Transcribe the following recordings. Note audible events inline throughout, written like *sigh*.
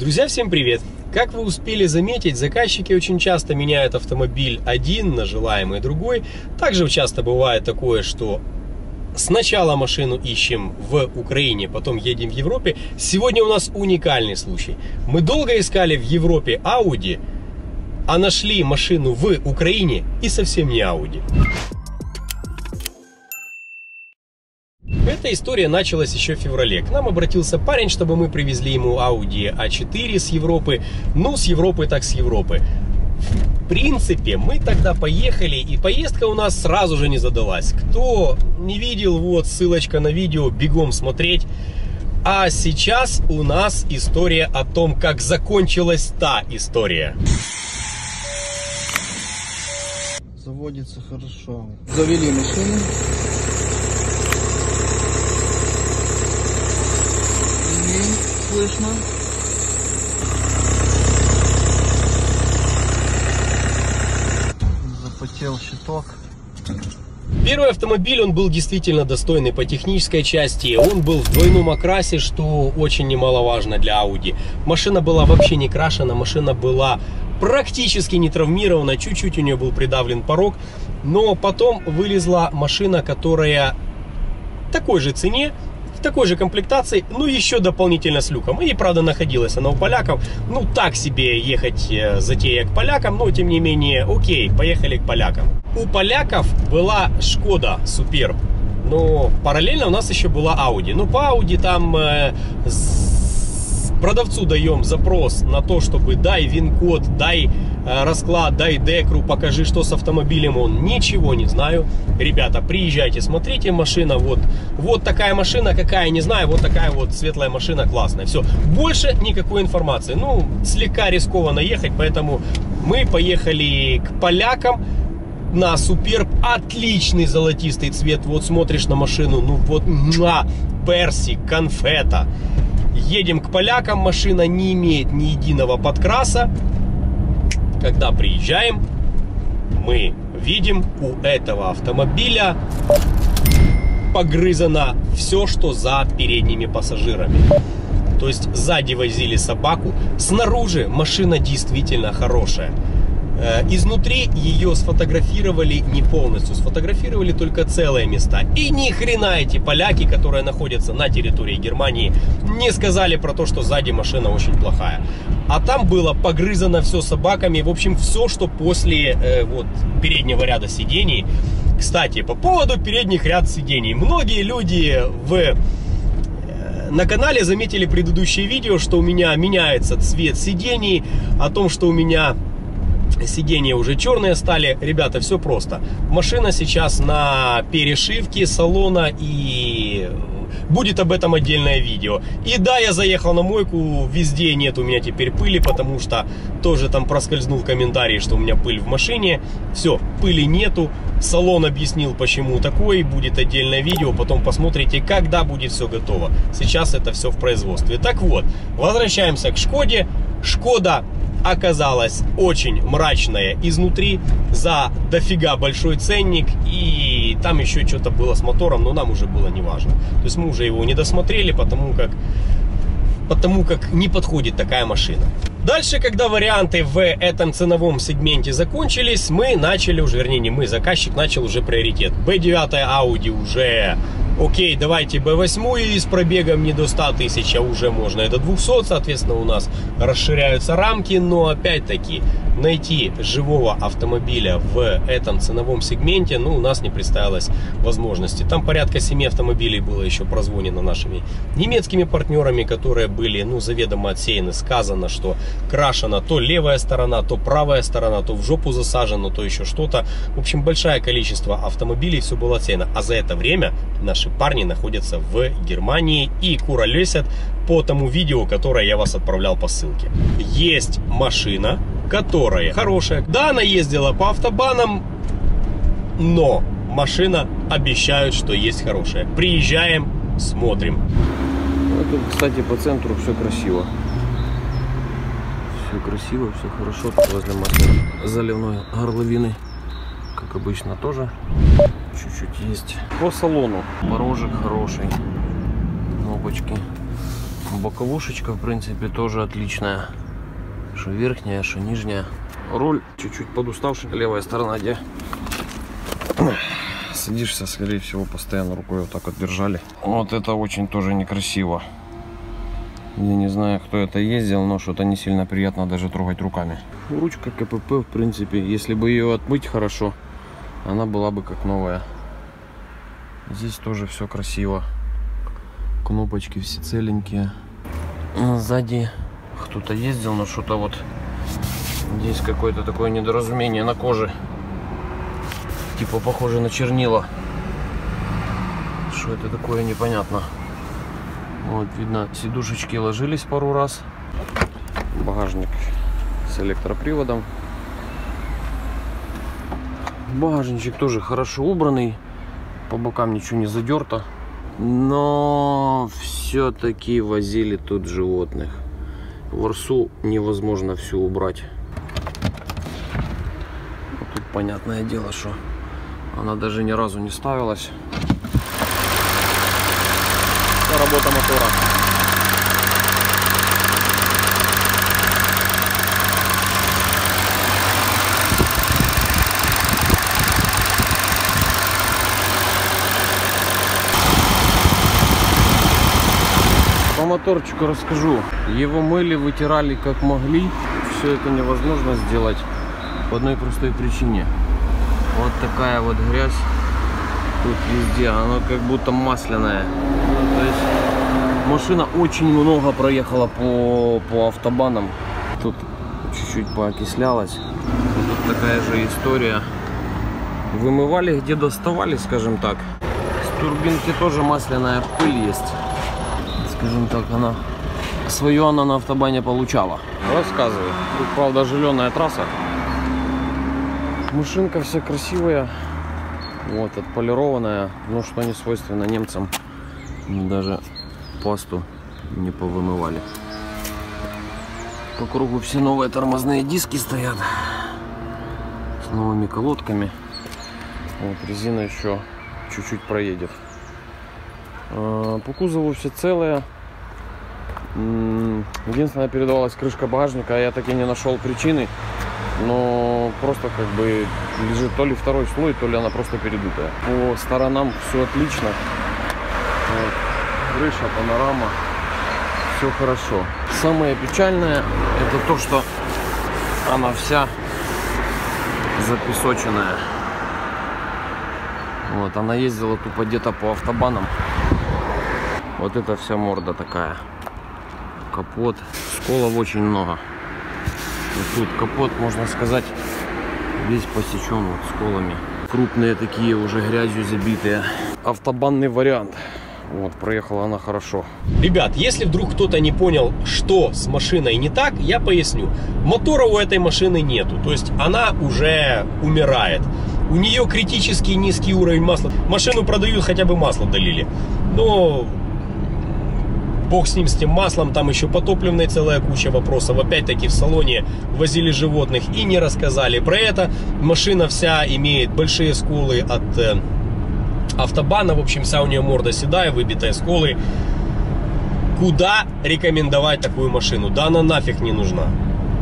Друзья, всем привет! Как вы успели заметить, заказчики очень часто меняют автомобиль один на желаемый другой. Также часто бывает такое, что сначала машину ищем в Украине, потом едем в Европе. Сегодня у нас уникальный случай. Мы долго искали в Европе Audi, а нашли машину в Украине и совсем не Audi. История началась еще в феврале. К нам обратился парень, чтобы мы привезли ему Audi A4 с Европы. Ну, с Европы так с Европы. В принципе, мы тогда поехали, и поездка у нас сразу же не задалась. Кто не видел, вот ссылочка на видео, бегом смотреть. А сейчас у нас история о том, как закончилась та история. Заводится хорошо. Завели машину. И слышно. Запотел щиток. Первый автомобиль, он был действительно достойный по технической части. Он был в двойном окрасе, что очень немаловажно для Audi. Машина была вообще не крашена, машина была практически не травмирована, чуть-чуть у нее был придавлен порог. Но потом вылезла машина, которая такой же цене, такой же комплектации, ну еще дополнительно с люком. И правда находилась она у поляков. Ну так себе ехать э, затея к полякам, но тем не менее, окей, поехали к полякам. У поляков была Шкода Суперб. Но параллельно у нас еще была Audi. Ну, по Audi там э, продавцу даем запрос на то, чтобы дай ВИН-код, дай э, расклад, дай декру, покажи, что с автомобилем он. Ничего не знаю. Ребята, приезжайте, смотрите, машина вот. Вот такая машина, какая, не знаю, вот такая вот светлая машина, классная. Все. Больше никакой информации. Ну, слегка рискованно ехать, поэтому мы поехали к полякам на Суперб. Отличный золотистый цвет. Вот смотришь на машину, ну вот, муа, персик, конфета. Едем к полякам, машина не имеет ни единого подкраса. Когда приезжаем, мы видим у этого автомобиля погрызано все, что за передними пассажирами. То есть сзади возили собаку, снаружи машина действительно хорошая. Э, Изнутри ее сфотографировали не полностью, сфотографировали только целые места. И ни хрена эти поляки, которые находятся на территории Германии, не сказали про то, что сзади машина очень плохая. А там было погрызано все собаками, в общем, все, что после э, вот, переднего ряда сидений. Кстати, по поводу передних ряд сидений. Многие люди в на канале заметили предыдущее видео, что у меня меняется цвет сидений, о том, что у меня сиденья уже черные стали. Ребята, все просто. Машина сейчас на перешивке салона и будет об этом отдельное видео. И да, я заехал на мойку, везде нет у меня теперь пыли, потому что тоже там проскользнул комментарий, что у меня пыль в машине. Все, пыли нету. Салон объяснил, почему такой. Будет отдельное видео, потом посмотрите, когда будет все готово. Сейчас это все в производстве. Так вот, возвращаемся к Шкоде. Шкода оказалась очень мрачная изнутри за дофига большой ценник и там еще что-то было с мотором, но нам уже было не важно. То есть мы уже его не досмотрели, потому как потому как не подходит такая машина. Дальше, когда варианты в этом ценовом сегменте закончились, мы начали уже, вернее, не мы, заказчик начал уже приоритет. B9 Audi уже, окей, давайте B8 с пробегом не до 100 тысяч, а уже можно и до 200, соответственно, у нас расширяются рамки, но опять-таки найти живого автомобиля в этом ценовом сегменте, ну, у нас не представилось возможности. Там порядка 7 автомобилей было еще прозвонено нашими немецкими партнерами, которые были, ну, заведомо отсеяны. Сказано, что крашена то левая сторона, то правая сторона, то в жопу засажено, то еще что-то. В общем, большое количество автомобилей, все было отсеяно. А за это время наши парни находятся в Германии и куролесят по тому видео, которое я вас отправлял по ссылке. Есть машина, которая хорошая. Да, она ездила по автобанам, но машина обещают, что есть хорошая. Приезжаем, смотрим. Ну, тут, кстати, по центру все красиво. Все красиво, все хорошо. Возле машины заливной горловины, как обычно, тоже чуть-чуть есть. По салону порожек хороший, кнопочки. Боковушечка, в принципе, тоже отличная. Что верхняя, что нижняя. Руль чуть-чуть подуставший. Левая сторона, где садишься, скорее всего, постоянно рукой вот так вот держали. Вот это очень тоже некрасиво. Я не знаю, кто это ездил, но что-то не сильно приятно даже трогать руками. Ручка КПП, в принципе, если бы ее отмыть хорошо, она была бы как новая. Здесь тоже все красиво. Кнопочки все целенькие. Сзади кто-то ездил, но что-то вот здесь какое-то такое недоразумение на коже. Типа похоже на чернила. Что это такое, непонятно. Вот, видно, сидушечки ложились пару раз. Багажник с электроприводом. Багажничек тоже хорошо убранный. По бокам ничего не задерто. Но все-таки возили тут животных. Ворсу невозможно все убрать. Тут понятное дело, что она даже ни разу не ставилась. Это работа мотора. По моторчику расскажу. Его мыли, вытирали как могли. Все это невозможно сделать по одной простой причине. Вот такая вот грязь тут везде. Она как будто масляная. Ну, то есть машина очень много проехала по, по автобанам. Тут чуть-чуть поокислялась. Тут такая же история. Вымывали где доставали, скажем так. С турбинки тоже масляная пыль есть скажем так, она свое она на автобане получала. Рассказываю. Тут, правда, оживленная трасса. Машинка вся красивая. Вот, отполированная. Но что не свойственно немцам. Даже пасту не повымывали. По кругу все новые тормозные диски стоят. С новыми колодками. Вот, резина еще чуть-чуть проедет. А, по кузову все целое. Единственное, передавалась крышка багажника, а я таки не нашел причины. Но просто как бы лежит то ли второй слой, то ли она просто передутая. По сторонам все отлично. Вот. Крыша, панорама. Все хорошо. Самое печальное это то, что она вся запесоченная. Вот, она ездила тупо где-то по автобанам. Вот это вся морда такая. Капот. Сколов очень много. Вот тут капот, можно сказать, весь посечен вот сколами. Крупные такие, уже грязью забитые. Автобанный вариант. Вот, проехала она хорошо. Ребят, если вдруг кто-то не понял, что с машиной не так, я поясню. Мотора у этой машины нету, то есть она уже умирает. У нее критически низкий уровень масла. Машину продают, хотя бы масло долили. Но бог с ним, с тем маслом, там еще потопливной целая куча вопросов. Опять-таки в салоне возили животных и не рассказали про это. Машина вся имеет большие сколы от э, автобана, в общем, вся у нее морда седая, выбитая сколы. Куда рекомендовать такую машину? Да она нафиг не нужна.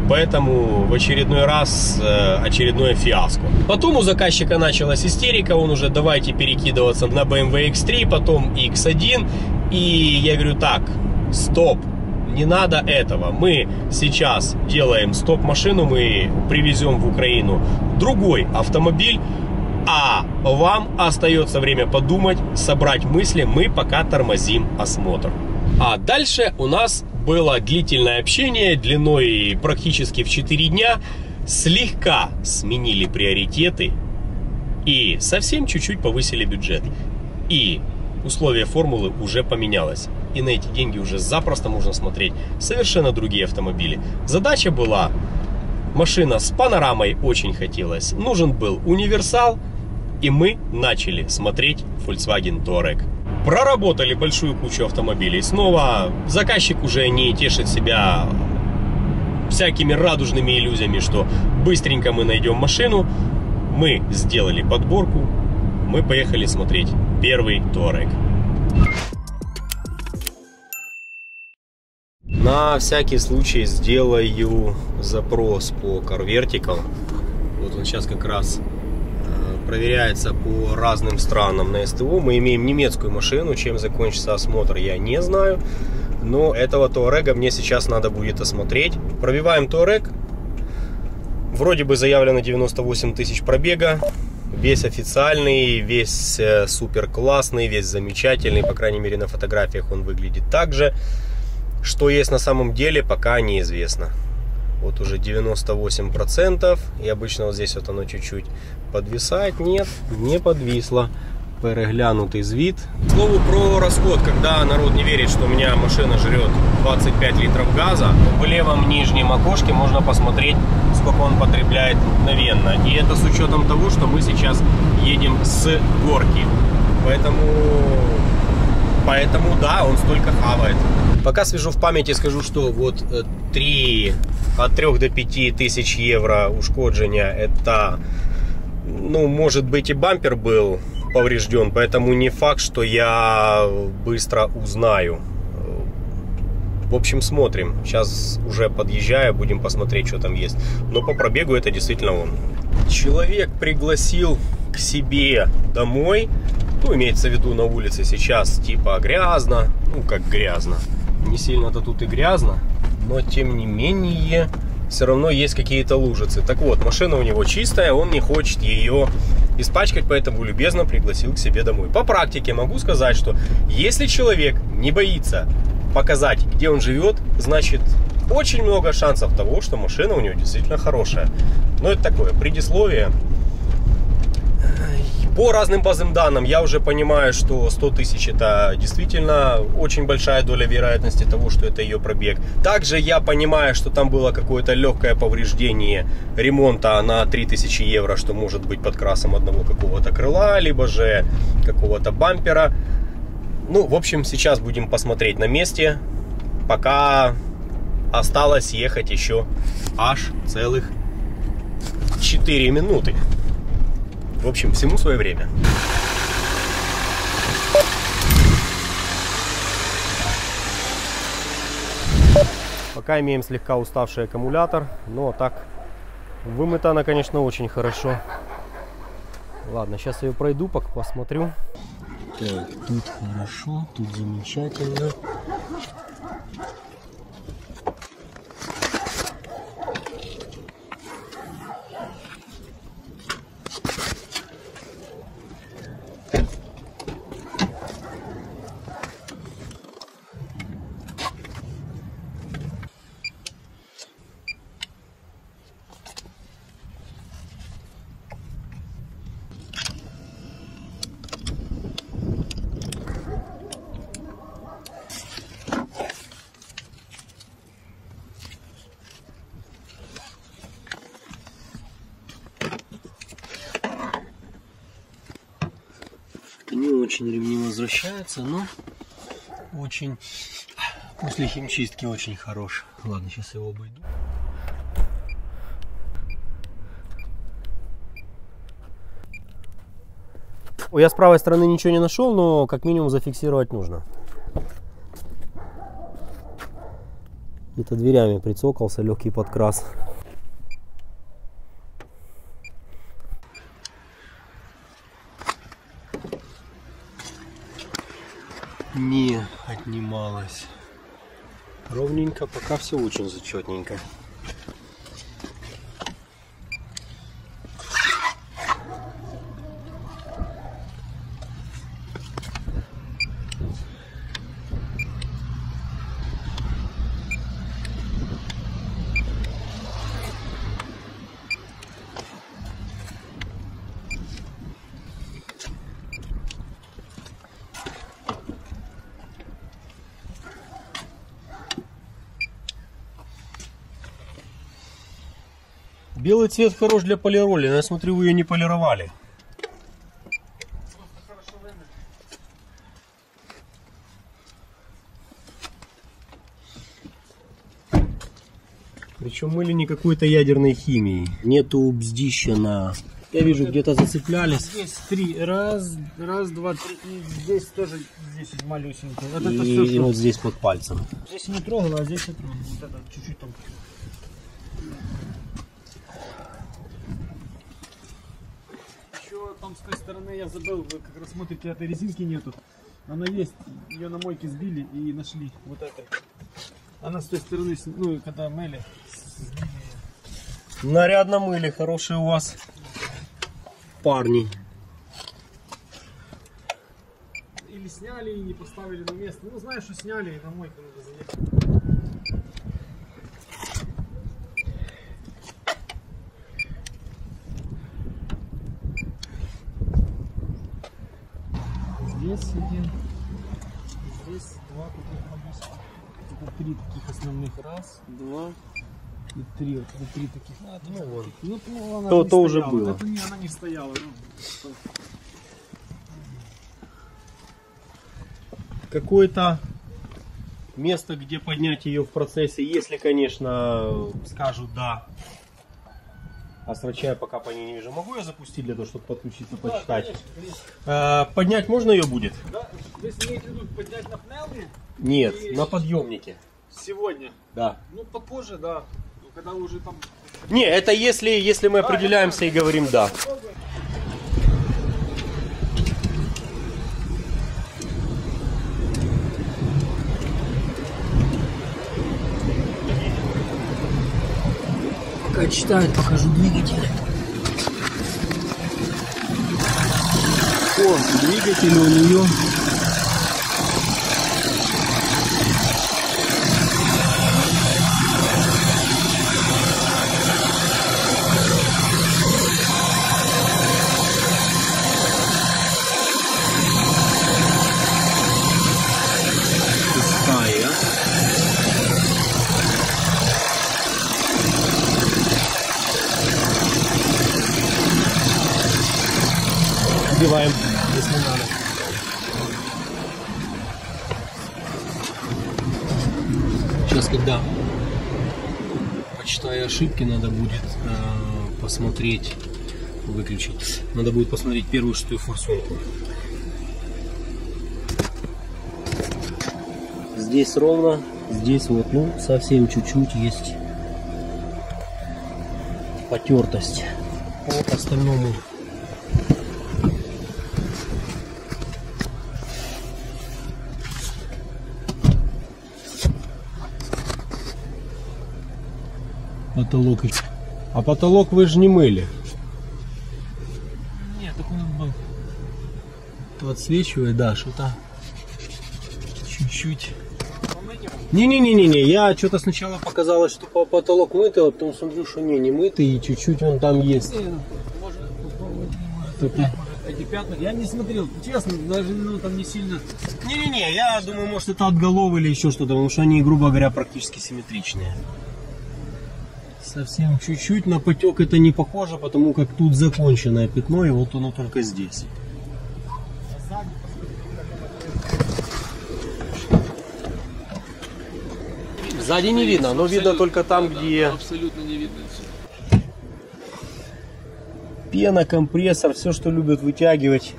Поэтому в очередной раз э, очередное фиаско. Потом у заказчика началась истерика, он уже давайте перекидываться на BMW X3, потом X1. И я говорю, так, стоп, не надо этого. Мы сейчас делаем стоп-машину, мы привезем в Украину другой автомобиль, а вам остается время подумать, собрать мысли, мы пока тормозим осмотр. А дальше у нас было длительное общение длиной практически в 4 дня. Слегка сменили приоритеты и совсем чуть-чуть повысили бюджет. И условия формулы уже поменялось. И на эти деньги уже запросто можно смотреть совершенно другие автомобили. Задача была, машина с панорамой очень хотелось. Нужен был универсал, и мы начали смотреть Volkswagen Touareg. Проработали большую кучу автомобилей. Снова заказчик уже не тешит себя всякими радужными иллюзиями, что быстренько мы найдем машину. Мы сделали подборку, мы поехали смотреть первый Touareg. На всякий случай сделаю запрос по Vertical. Вот он сейчас как раз проверяется по разным странам на СТО. Мы имеем немецкую машину. Чем закончится осмотр, я не знаю. Но этого Туарега мне сейчас надо будет осмотреть. Пробиваем Туарег. Вроде бы заявлено 98 тысяч пробега. Весь официальный, весь э, супер классный, весь замечательный. По крайней мере на фотографиях он выглядит так же. Что есть на самом деле, пока неизвестно. Вот уже 98%. И обычно вот здесь вот оно чуть-чуть подвисает. Нет, не подвисло. Переглянутый звид. К слову про расход. Когда народ не верит, что у меня машина жрет 25 литров газа, в левом нижнем окошке можно посмотреть, сколько он потребляет мгновенно. И это с учетом того, что мы сейчас едем с горки. Поэтому, поэтому да, он столько хавает. Пока свяжу в памяти, скажу, что вот 3, от 3 до 5 тысяч евро ушкоджения, это, ну, может быть и бампер был поврежден, поэтому не факт, что я быстро узнаю. В общем, смотрим. Сейчас уже подъезжаю, будем посмотреть, что там есть. Но по пробегу это действительно он. Человек пригласил к себе домой. Ну, имеется в виду на улице сейчас типа грязно. Ну, как грязно. Не сильно-то тут и грязно. Но, тем не менее, все равно есть какие-то лужицы. Так вот, машина у него чистая, он не хочет ее испачкать, поэтому любезно пригласил к себе домой. По практике могу сказать, что если человек не боится показать, где он живет, значит очень много шансов того, что машина у него действительно хорошая. Но это такое предисловие. По разным базовым данным я уже понимаю, что 100 тысяч это действительно очень большая доля вероятности того, что это ее пробег. Также я понимаю, что там было какое-то легкое повреждение ремонта на 3000 евро, что может быть под красом одного какого-то крыла, либо же какого-то бампера. Ну, в общем, сейчас будем посмотреть на месте, пока осталось ехать еще аж целых 4 минуты. В общем, всему свое время. Пока имеем слегка уставший аккумулятор, но так вымыта она, конечно, очень хорошо. Ладно, сейчас я ее пройду, посмотрю. Так, тут хорошо, тут замечательно. не очень ремни возвращаются, но очень после химчистки очень хорош. Ладно, сейчас его обойду. Я с правой стороны ничего не нашел, но как минимум зафиксировать нужно. Где-то дверями прицокался, легкий подкрас. Не отнималось. Ровненько, пока все очень зачетненько. Белый цвет хорош для полироли, но я смотрю, вы ее не полировали. Причем мыли не какой-то ядерной химией. Нету бздища на Я вижу, где-то зацеплялись. Здесь три. Раз, раз, два, три. И здесь тоже здесь малюсенький. Вот это И, все, и вот здесь под пальцем. Здесь не трогал, а здесь я трогал. Вот это чуть-чуть там. Там с той стороны я забыл, вы как раз смотрите, этой резинки нету. Она есть, ее на мойке сбили и нашли. Вот это. Она с той стороны, ну, когда мыли, сбили. Нарядно мыли, хорошие у вас парни. Или сняли и не поставили на место. Ну, знаешь, что сняли и на мойку надо заехать. Здесь один, здесь два таких обычных. Это три таких основных. Раз, два и три. Вот это три таких. Ну, вот. Ну, ну, она То- не то уже было. Это не, она не стояла. ну, Какое-то место, где поднять ее в процессе, если, конечно, скажут да. А срача я пока по ней не вижу. Могу я запустить для того, чтобы подключиться, почитать? конечно, конечно. Э, поднять можно ее будет? Да, вы имеете в виду поднять на пневме Нет, на подъемнике. сегодня? Да. Ну, попозже, да. Ну, когда уже там... Не, это если, если мы определяемся и говорим да. Пока читает, покажу двигатель. О, двигатель у нее. Убиваем, если надо. Сейчас, когда почитаю ошибки, надо будет э, посмотреть, выключить. Надо будет посмотреть первую шестую форсунку. Здесь ровно, здесь вот, ну, совсем чуть-чуть есть потертость. По остальному потолок. А потолок вы же не мыли. Нет, так он был. Подсвечивает, да, что-то чуть-чуть. Не-не-не-не, я что-то сначала показалось, что по потолок мытый, а потом смотрю, что не, не мытый, и чуть-чуть он там есть. Попробовать, может, эти пятна. Я не смотрел, честно, даже ну, там не сильно. Не-не-не, я думаю, может это от голов или еще что-то, потому что они, грубо говоря, практически симметричные. Совсем чуть-чуть на потек это не похоже, потому как тут законченное пятно, и вот оно только здесь. Сзади не видно, но видно только там, где Абсолютно не видно. пена, компрессор, все, что любят вытягивать.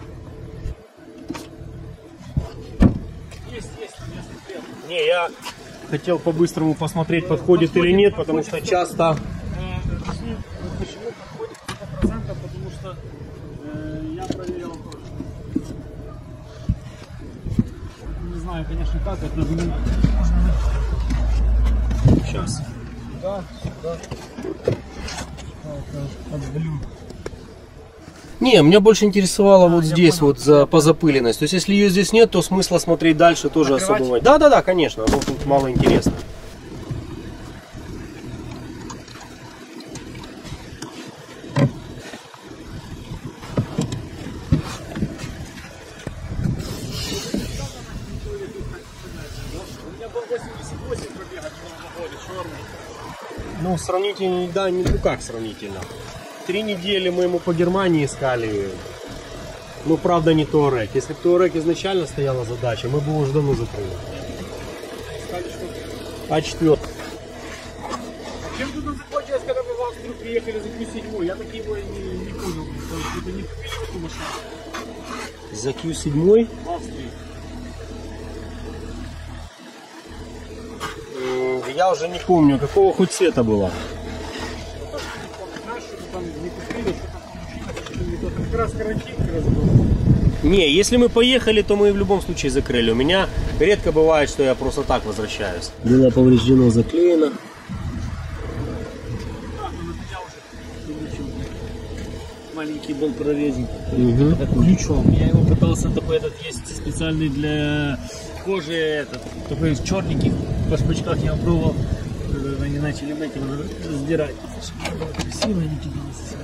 Есть. Не, я хотел по-быстрому посмотреть, подходит или нет, потому что часто... Почему подходит 100%? Потому что э, я проверял тоже. Не знаю, конечно, как это. ну, Сейчас. Да, да. Отдалю. Не, меня больше интересовало вот здесь вот за, по запыленность. То есть если ее здесь нет, то смысла смотреть дальше тоже Открывать? особого. Да, да, да, конечно, оно тут мало интересно. У меня был 88 пробега в Новом годе, черный. Ну, сравнительно, да, не, ну как сравнительно. Три недели мы ему по Германии искали. Ну, правда, не Туарек. Если бы Туарек изначально стояла задача, мы бы уже давно закрыли. А четвертый. Чем тут он закончилось, когда мы в в Австрию приехали за Q7, я так его не, не понял. Это не купили эту машину За Q7 в Австрии. я уже не помню, какого хоть цвета была. раз карантинка. Не, если мы поехали, то мы в любом случае закрыли. У меня редко бывает, что я просто так возвращаюсь. Было повреждено, заклеено. маленький был прорезик угу. Ну ключом. Я его пытался такой этот есть специальный для кожи этот такой черненький черненьких по шпачках я пробовал. Э, они начали этим раздирать. Красиво они кидались.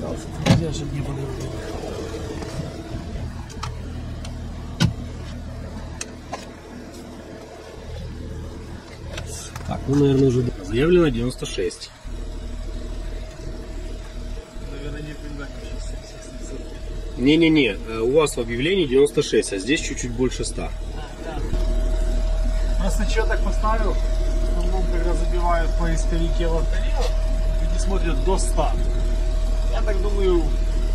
15. Же не подробно. Так, ну, наверное, уже заявлено 96. Наверное, не Не-не-не, э, у вас в объявлении 96, а здесь чуть-чуть больше 100. Да, да. Просто что так поставил, в основном, когда забивают поисковики лотерею, люди смотрят до 100. Я так думаю,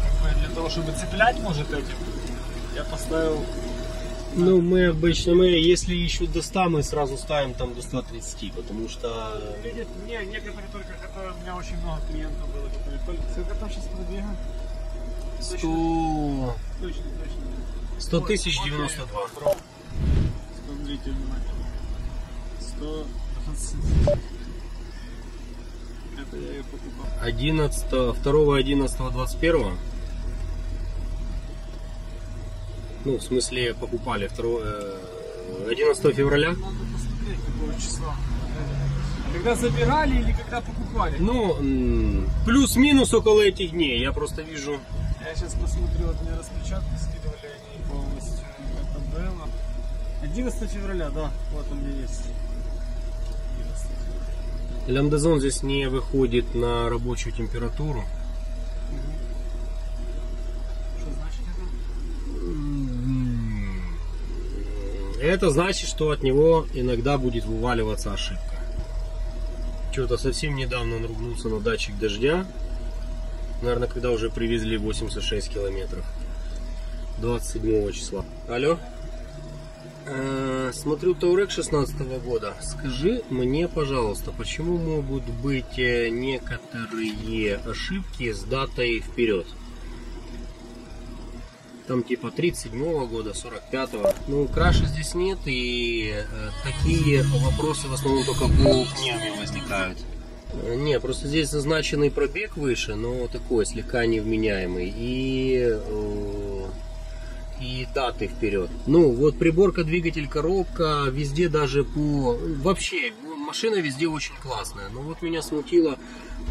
как бы для того, чтобы цеплять, может, этим, я поставил Ну, мы обычно, мы, если ищут до 100, мы сразу ставим там до 130, потому что... Люди, не, некоторые только, которые, у меня очень много клиентов было, которые только... Сколько там сейчас пробега? 100... Точно, точно. 100 тысяч 92. Смотрите внимательно. 100... Это я ее покупал. 11, 2, 11, 21. Ну, в смысле, покупали 2, э, 11 февраля. Надо посмотреть, какого числа. Когда забирали или когда покупали? Ну, плюс-минус около этих дней. Я просто вижу... Я сейчас посмотрю, вот мне распечатки скидывали они полностью. Это было. 11 февраля, да, вот у меня есть. 11 февраля. Лямдезон здесь не выходит на рабочую температуру. Что значит это? Это значит, что от него иногда будет вываливаться ошибка. Что-то совсем недавно он ругнулся на датчик дождя. Наверное, когда уже привезли 86 километров. 27 числа. Алло? Э, Смотрю Таурек 16 года. Скажи мне, пожалуйста, почему могут быть э, некоторые ошибки с датой вперед? Там типа 37 года, 45-го. Ну, краши здесь нет, и э, такие вопросы в основном только по пневме возникают. Э, Не, просто здесь зазначенный пробег выше, но такой слегка невменяемый. И, э, и даты вперед. Ну, вот приборка, двигатель, коробка, везде даже по... Вообще, машина везде очень классная. Но вот меня смутила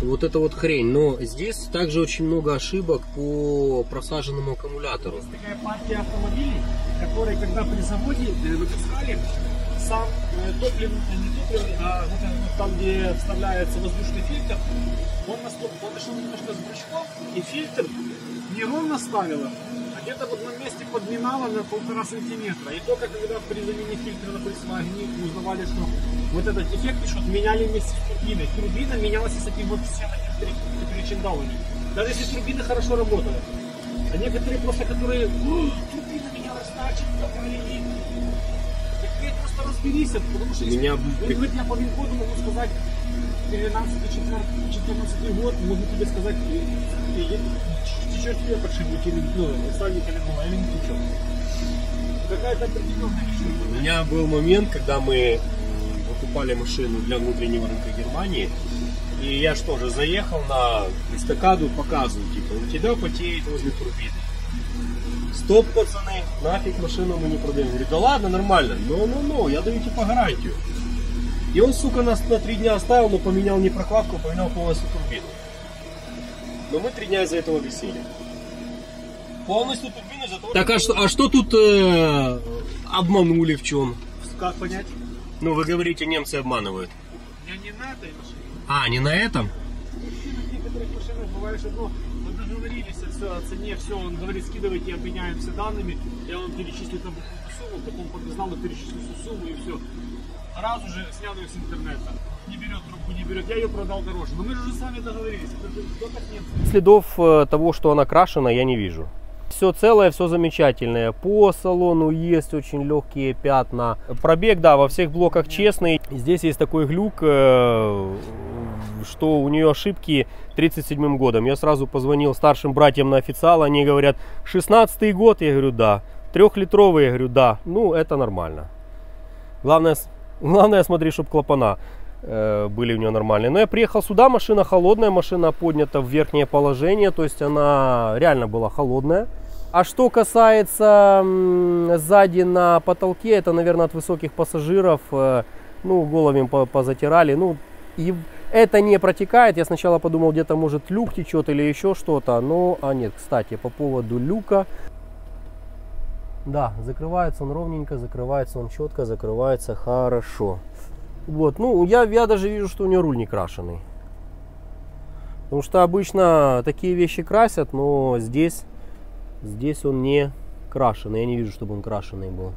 вот эта вот хрень. Но здесь также очень много ошибок по просаженному аккумулятору. Есть такая партия автомобилей, которые когда при заводе э, выпускали сам э, топливный, э, не топливный, а вот там, где вставляется воздушный фильтр, он, настолько, он дошел немножко с брючков, и фильтр не ровно ставила, а где-то в одном месте подминала на полтора сантиметра. И только когда при замене фильтра на Volkswagen узнавали, что вот этот дефект, что меняли вместе с турбиной. Турбина менялась этим вот всем этим три- причиндалами. Даже если турбина хорошо работала. А некоторые просто, которые, «О, турбина менялась говорили. Так ты просто разберись, потому что если- Меня говорит, я по вин-коду могу сказать 13 14 год, могу тебе сказать, э, э, течет тебе подшипник или, ну, сальник или ну, или не течет. Какая-то определенная У меня был момент, когда мы м, выкупали машину для внутреннего рынка Германии. И я что же, заехал на эстакаду, показываю, типа, у тебя потеет возле турбины. Стоп, пацаны, нафиг машину мы не продаем. Говорит, да ладно, нормально. Ну-ну-ну, я даю типа гарантию. И он, сука, нас на три дня оставил, но поменял не прокладку, а поменял полностью турбину. Но мы три дня из-за этого висели. Полностью турбину за то, Так, а что, а что тут э, обманули в чем? Как понять? Ну, вы говорите, немцы обманывают. Я не на этой машине. А, не на этом? В некоторых машинах бывает, что ну, мы договорились о, все, о цене, все, он говорит, скидывайте, обменяемся данными, я вам перечислю там сумму, потом подознал и перечислю всю сумму и все. Сразу же снял ее с интернета. Не берет трубку, не берет. Я ее продал дороже. Но мы же сами договорились. Следов э, того, что она крашена, я не вижу. Все целое, все замечательное. По салону есть очень легкие пятна. Пробег, да, во всех блоках честный. Здесь есть такой глюк, э, что у нее ошибки 37 годом. Я сразу позвонил старшим братьям на официал, они говорят, 16 год, я говорю, да. Трехлитровый, я говорю, да. Ну, это нормально. Главное, главное смотри, чтобы клапана э, были у нее нормальные. Но я приехал сюда, машина холодная, машина поднята в верхнее положение, то есть она реально была холодная. А что касается сзади на потолке, это, наверное, от высоких пассажиров, э, ну, головем по- позатирали, ну, и это не протекает. Я сначала подумал, где-то может люк течет или еще что-то, но, а нет, кстати, по поводу люка, да, закрывается он ровненько, закрывается он четко, закрывается хорошо. Вот, ну, я, я даже вижу, что у нее руль не крашеный. Потому что обычно такие вещи красят, но здесь, здесь он не крашеный. Я не вижу, чтобы он крашеный был.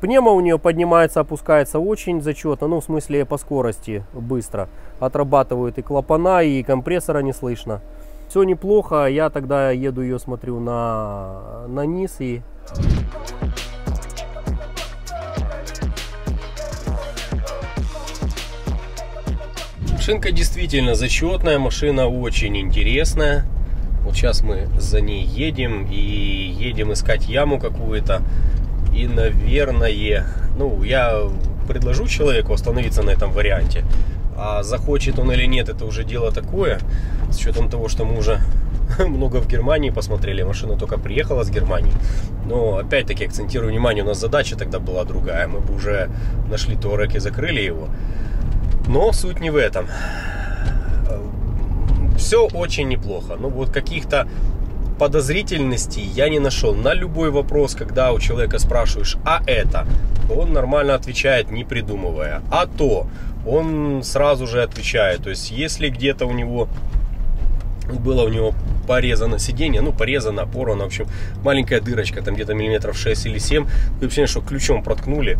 Пневма у нее поднимается, опускается очень зачетно, ну, в смысле по скорости быстро. Отрабатывают и клапана, и компрессора не слышно. Все неплохо, я тогда еду ее смотрю на, на низ и Машинка действительно зачетная, машина очень интересная. Вот сейчас мы за ней едем и едем искать яму какую-то. И, наверное, ну, я предложу человеку остановиться на этом варианте. А захочет он или нет, это уже дело такое. С учетом того, что мы уже *laughs* много в Германии посмотрели. Машина только приехала с Германии. Но опять-таки акцентирую внимание, у нас задача тогда была другая. Мы бы уже нашли Торек и закрыли его. Но суть не в этом. Все очень неплохо. Ну вот каких-то подозрительностей я не нашел. На любой вопрос, когда у человека спрашиваешь, а это, он нормально отвечает, не придумывая. А то, он сразу же отвечает. То есть, если где-то у него было у него порезано сиденье, ну, порезано, порвано, в общем, маленькая дырочка, там где-то миллиметров 6 или 7, такое ощущение, что ключом проткнули,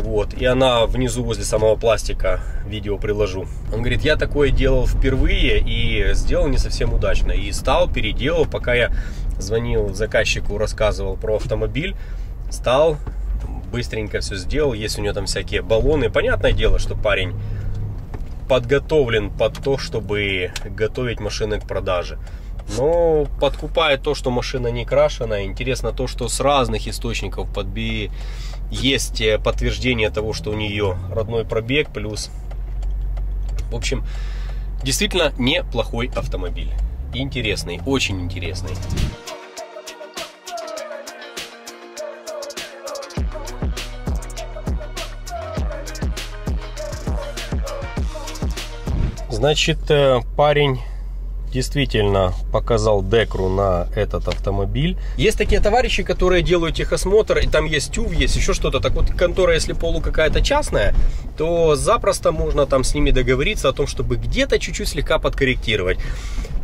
вот, и она внизу возле самого пластика, видео приложу. Он говорит, я такое делал впервые и сделал не совсем удачно. И стал, переделал, пока я звонил заказчику, рассказывал про автомобиль, стал, быстренько все сделал. Есть у него там всякие баллоны. Понятное дело, что парень подготовлен под то, чтобы готовить машины к продаже. Но подкупает то, что машина не крашена. Интересно то, что с разных источников подби... есть э, подтверждение того, что у нее родной пробег, плюс... В общем, действительно неплохой автомобиль. Интересный, очень интересный. Значит, э, парень действительно показал декру на этот автомобиль. Есть такие товарищи, которые делают техосмотр, и там есть ТЮВ, есть еще что-то. Так вот, контора, если полу какая-то частная, то запросто можно там с ними договориться о том, чтобы где-то чуть-чуть слегка подкорректировать.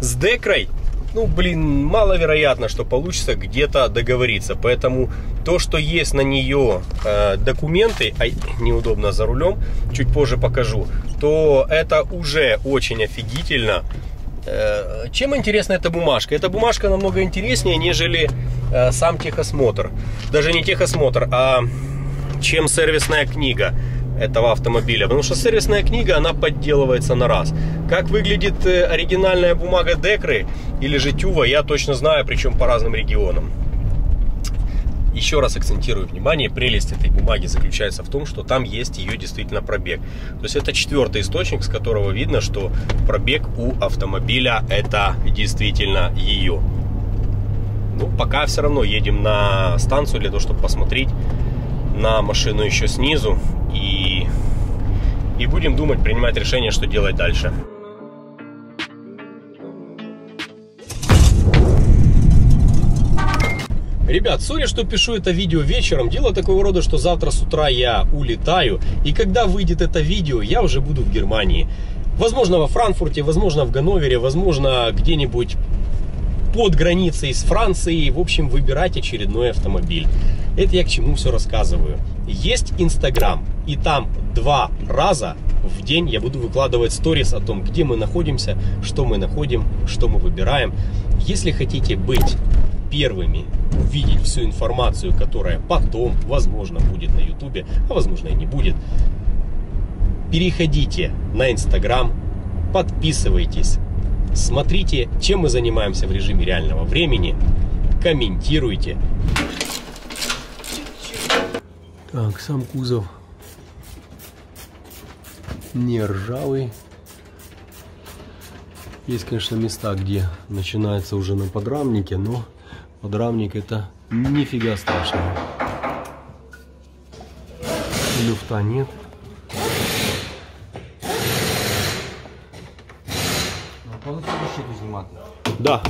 С декрой ну, блин, маловероятно, что получится где-то договориться. Поэтому то, что есть на нее э, документы, ай, неудобно за рулем, чуть позже покажу, то это уже очень офигительно. Э, чем интересна эта бумажка? Эта бумажка намного интереснее, нежели э, сам техосмотр. Даже не техосмотр, а чем сервисная книга этого автомобиля. Потому что сервисная книга, она подделывается на раз. Как выглядит э, оригинальная бумага Декры или же Тюва, я точно знаю, причем по разным регионам. Еще раз акцентирую внимание, прелесть этой бумаги заключается в том, что там есть ее действительно пробег. То есть это четвертый источник, с которого видно, что пробег у автомобиля это действительно ее. Ну, пока все равно едем на станцию для того, чтобы посмотреть на машину еще снизу и, и будем думать, принимать решение, что делать дальше. Ребят, сори, что пишу это видео вечером. Дело такого рода, что завтра с утра я улетаю. И когда выйдет это видео, я уже буду в Германии. Возможно, во Франкфурте, возможно, в Ганновере, возможно, где-нибудь под границей с Францией. В общем, выбирать очередной автомобиль. Это я к чему все рассказываю. Есть Инстаграм. И там два раза в день я буду выкладывать сторис о том, где мы находимся, что мы находим, что мы выбираем. Если хотите быть первыми, увидеть всю информацию, которая потом, возможно, будет на ютубе, а возможно и не будет, переходите на инстаграм, подписывайтесь, смотрите, чем мы занимаемся в режиме реального времени, комментируйте. Так, сам кузов не ржавый. Есть, конечно, места, где начинается уже на подрамнике, но подрамник это нифига страшного. Люфта нет. Защиту снимать. Да.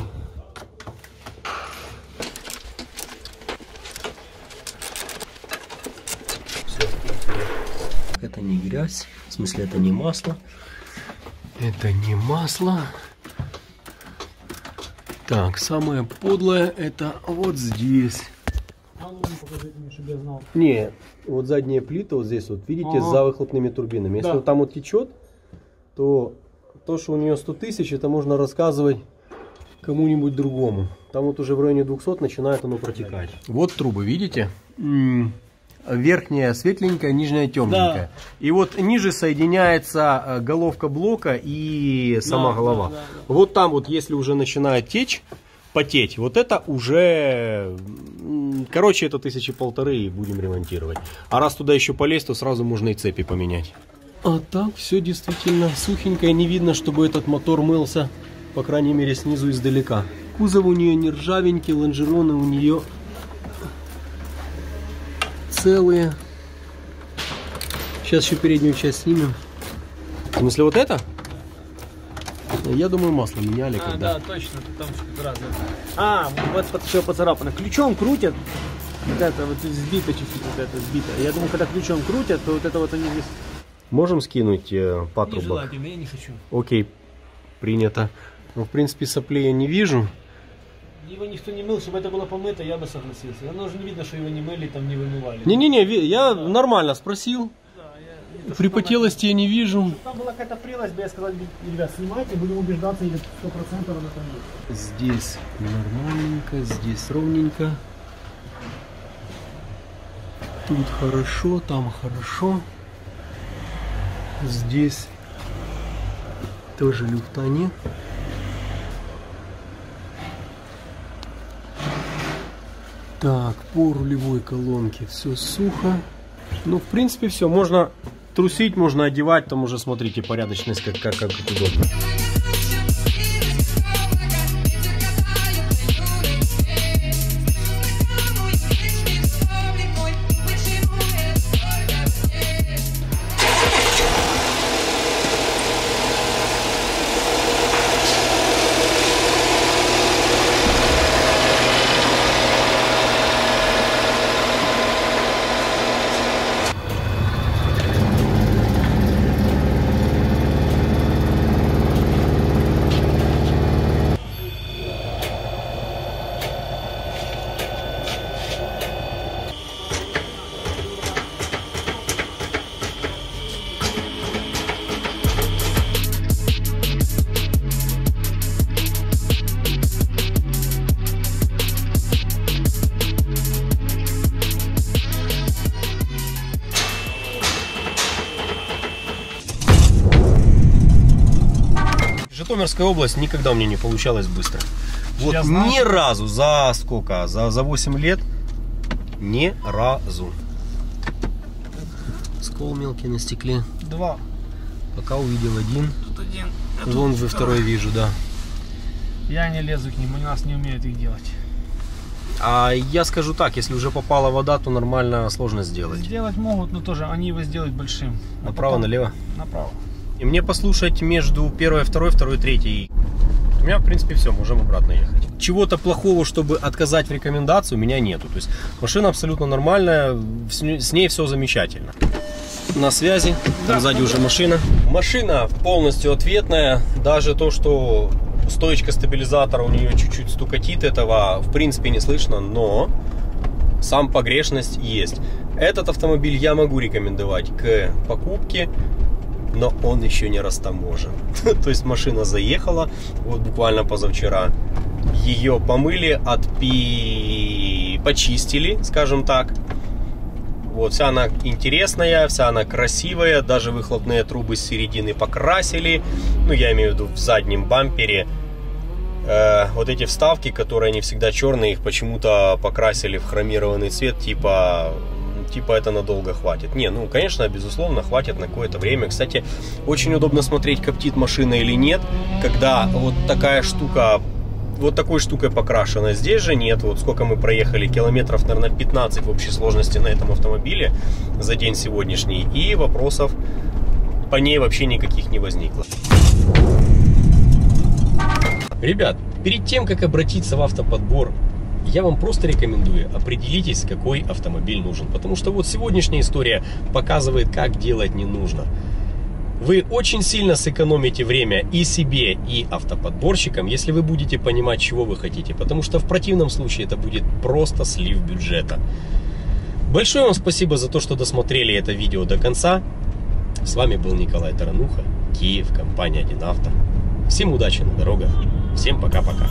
Это не грязь, в смысле это не масло. Это не масло. Так, самое подлое это вот здесь. А ну, покажите мне, чтобы я знал. Не, вот задняя плита вот здесь вот, видите, Ага. за выхлопными турбинами. Если Да. вот там вот течет, то то, что у нее 100 тысяч, это можно рассказывать кому-нибудь другому. Там вот уже в районе 200 начинает оно протекать. Вот трубы, видите? Верхняя светленькая, нижняя темненькая. И вот ниже соединяется э, головка блока и сама Да, голова. да, да, Вот там вот, если уже начинает течь, потеть, вот это уже, короче, это тысячи полторы и будем ремонтировать. А раз туда еще полезть, то сразу можно и цепи поменять. А так все действительно сухенькое, не видно, чтобы этот мотор мылся, по крайней мере снизу издалека. Кузов у нее не ржавенький, лонжероны у нее целые. Сейчас еще переднюю часть снимем. В смысле вот это? Я думаю, масло меняли А, когда. да, точно, там что-то разное. А, вот под, еще поцарапано. Ключом крутят. Вот это вот сбито чуть-чуть, вот это сбито. Я думаю, когда ключом крутят, то вот это вот они здесь... Можем скинуть э, патрубок? Нежелательно, я не хочу. Окей, принято. Ну, в принципе, соплей я не вижу. Его никто не мыл, чтобы это было помыто, я бы согласился. Оно же не видно, что его не мыли, там не вымывали. Не-не-не, я нормально спросил. Да, я- не Припотелости я не вижу. там- Там была какая-то прелость, бы я сказал, ребят, снимайте, будем убеждаться, или 100% она там есть. Здесь нормальненько, здесь ровненько. Тут хорошо, там хорошо. Здесь тоже люфта нет. Так, по рулевой колонке все сухо. Ну, в принципе, все. Можно трусить, можно одевать. Там уже, смотрите, порядочность, как, как, как удобно. Житомирская область никогда у меня не получалась быстро. Вот Я знаю, ни что- разу за сколько? За, за 8 лет ни разу. Скол мелкий на стекле. Два. Пока увидел один. Тут один. а тут Вон уже второй вижу, да. Я не лезу к ним, у нас не умеют их делать. А я скажу так, если уже попала вода, то нормально сложно сделать. Сделать могут, но тоже они его сделают большим. А Направо, потом- налево. Направо. И мне послушать между первой второй, второй, третьей. У меня, в принципе, все, можем обратно ехать. Чего-то плохого, чтобы отказать в рекомендации, у меня нету. То есть машина абсолютно нормальная, с ней- все замечательно. На связи, там сзади уже машина. Машина полностью ответная. Даже то, что стоечка стабилизатора у нее чуть-чуть стукатит, этого в принципе не слышно, но сам погрешность есть. Этот автомобиль я могу рекомендовать к покупке, но он еще не растаможен. *laughs* То есть машина заехала, вот буквально позавчера. Ее помыли, отпи... почистили, скажем так. Вот, вся она интересная, вся она красивая, даже выхлопные трубы с середины покрасили. Ну, я имею в виду в заднем бампере. Э, вот эти вставки, которые не всегда черные, их почему-то покрасили в хромированный цвет, типа типа это надолго хватит. Не, ну, конечно, безусловно, хватит на какое-то время. Кстати, очень удобно смотреть, коптит машина или нет, когда вот такая штука вот такой штукой покрашена. Здесь же нет. Вот сколько мы проехали, километров, наверное, 15 в общей сложности на этом автомобиле за день сегодняшний. И вопросов по ней вообще никаких не возникло. Ребят, перед тем, как обратиться в автоподбор, я вам просто рекомендую определитесь, какой автомобиль нужен. Потому что вот сегодняшняя история показывает, как делать не нужно. Вы очень сильно сэкономите время и себе, и автоподборщикам, если вы будете понимать, чего вы хотите. Потому что в противном случае это будет просто слив бюджета. Большое вам спасибо за то, что досмотрели это видео до конца. С вами был Николай Тарануха, Киев, компания 1 Авто. Всем удачи на дорогах. Всем пока-пока.